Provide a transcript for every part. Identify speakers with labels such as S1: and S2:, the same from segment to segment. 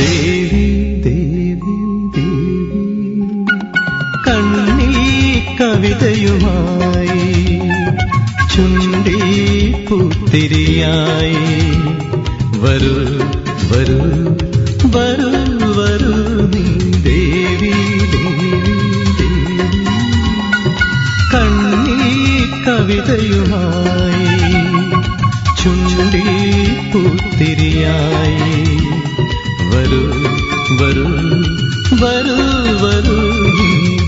S1: ദേവി ദേവി ദേവി. കണ്ണീ കവിതയുമായി ചുണ്ടി പുത്തിരിയായി. വരൂ വരൂ വരൂ വരൂ നീ ദേവി ദേവി ദേവി. കണ്ണീ കവിതയുമായി ചുണ്ടി പുത്തിരിയായി. വരൂ വരൂ വരൂ വരൂ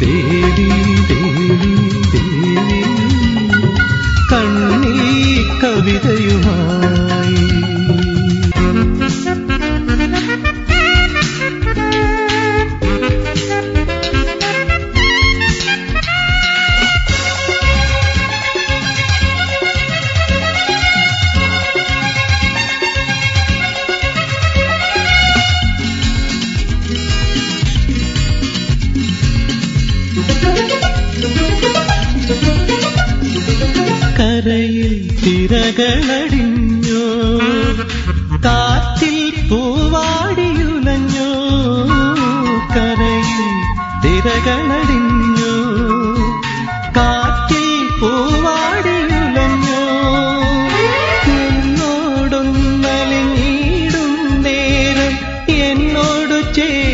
S1: തേടി തേടി തേടി. കണ്ണീ കവിതയുമായി കരയിൽ തിരകളടിഞ്ഞോ? കാറ്റിൽ പൂവാടിയുലഞ്ഞോ? കരയിൽ തിരകളടിഞ്ഞോ? കാറ്റിൽ പൂവാടിയുലഞ്ഞോ? എന്നോടൊന്നലിഞ്ഞിടും നേരം എന്നോട് ചേരാനായി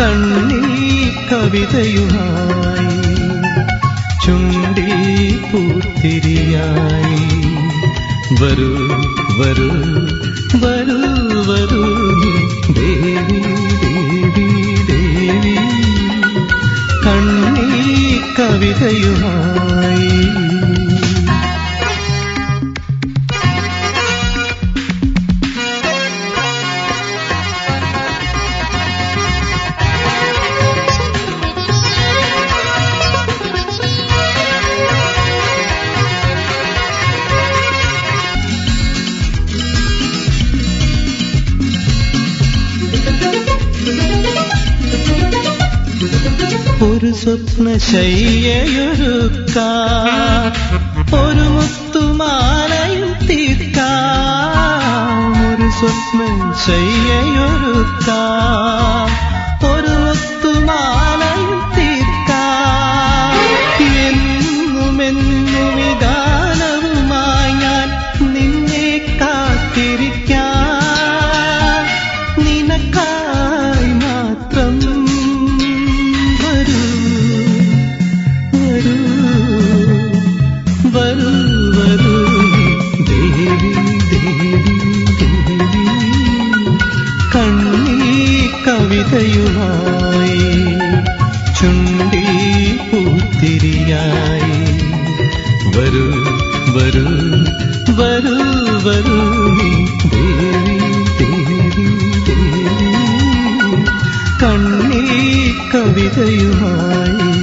S1: കണ്ണീ കവിതയുമായി ചുണ്ടി പൂത്തിരിയായി. വരൂ വരൂ വരൂ വരൂ ദേവി ദേവി ദേവി. കണ്ണി കവിതയുമായി ഒരു സ്വപ്ന ശയ്യയൊരുക്കാം ഒരു മുത്തുമാലയും തീർക്കാം. ഒരു സ്വപ്ന കവിതയുമായി ചുണ്ടി പൂത്തിരിയായി. വരൂ വരൂ വരൂ വരൂ ദേവി കണ്ണീ കവിതയുമായി